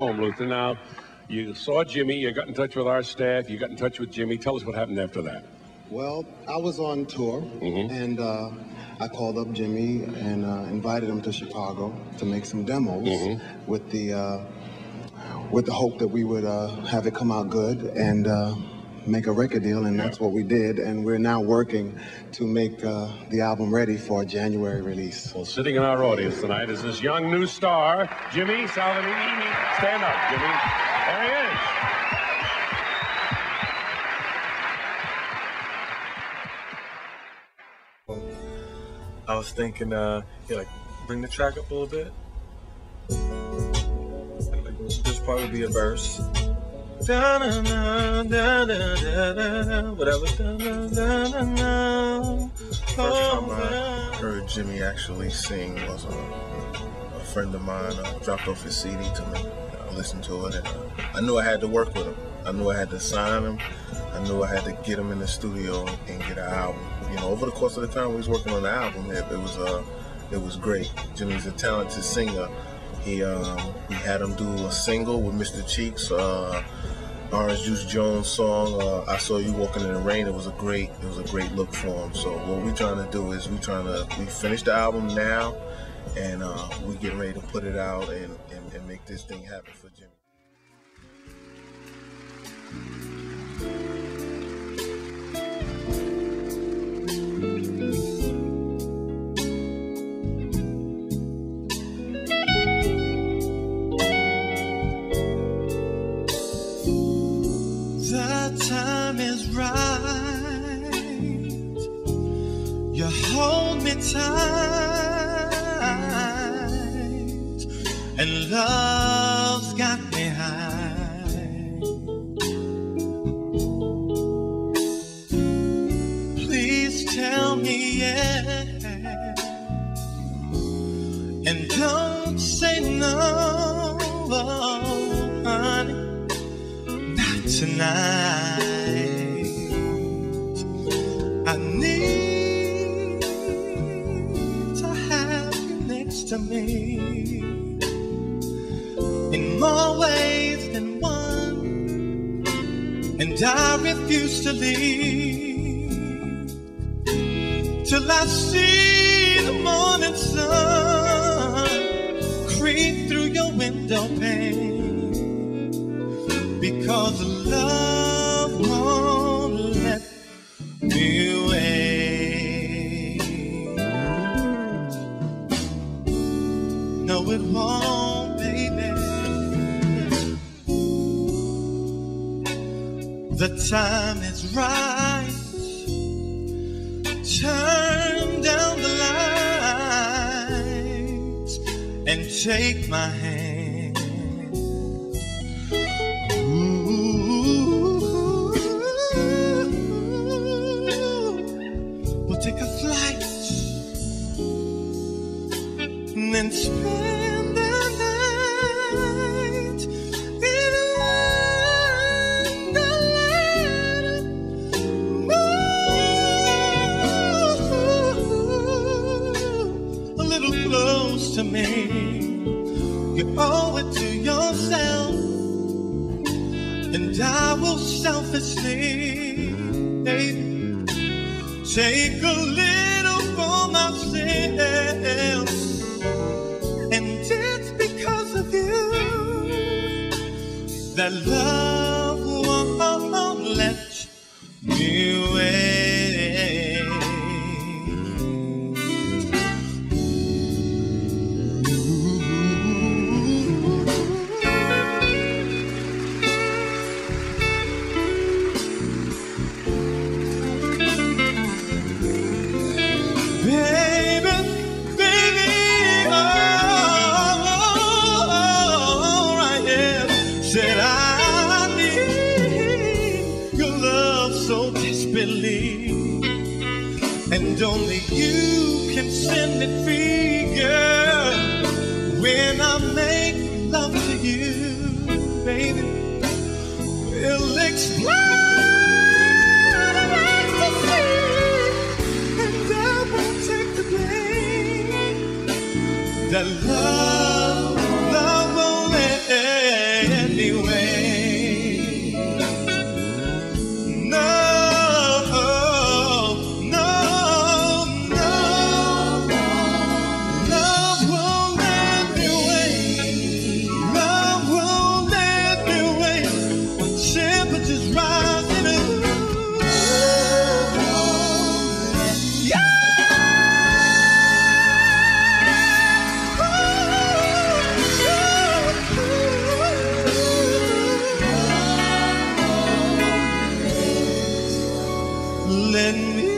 home, Luther. Now, you saw Jimmy, you got in touch with our staff, you got in touch with Jimmy. Tell us what happened after that. Well, I was on tour, Mhm. and uh, I called up Jimmy and uh, invited him to Chicago to make some demos Mhm. with the uh, with the hope that we would uh, have it come out good and uh, make a record deal, and that's what we did. And we're now working to make uh, the album ready for a January release. Well, sitting in our audience tonight is this young new star, Jimmy Salvemini. Stand up, Jimmy. There he is. I was thinking, uh, yeah, like bring the track up a little bit. Like, this part would be a verse. Whatever. First time I heard Jimmy actually sing was a, a friend of mine uh, dropped off his CD to me. I listened to it and I knew I had to work with him. I knew I had to sign him. I knew I had to get him in the studio and get an album. You know, over the course of the time we was working on the album, it, it was uh, it was great. Jimmy's a talented singer. He um, we had him do a single with Mr. Cheeks. Uh, Orange Juice Jones song, uh, "I Saw You Walking in the Rain." It was a great, it was a great look for him. So what we're trying to do is we're trying to we finish the album now, and uh, we getting ready to put it out and, and, and make this thing happen for Jimmy. And love's got me high. Please tell me yes, and don't say no, oh, honey not tonight. Me. In more ways than one, and I refuse to leave. Till I see the morning sun creep through your window pane. Because love It won't, baby. The time is right. Turn down the lights and take my hand. To me. You owe it to yourself and I will selfishly, take a little for myself. And it's because of you that love won't let me and only you can set me free, girl. When I make love to you, baby, it'll explode the love, let me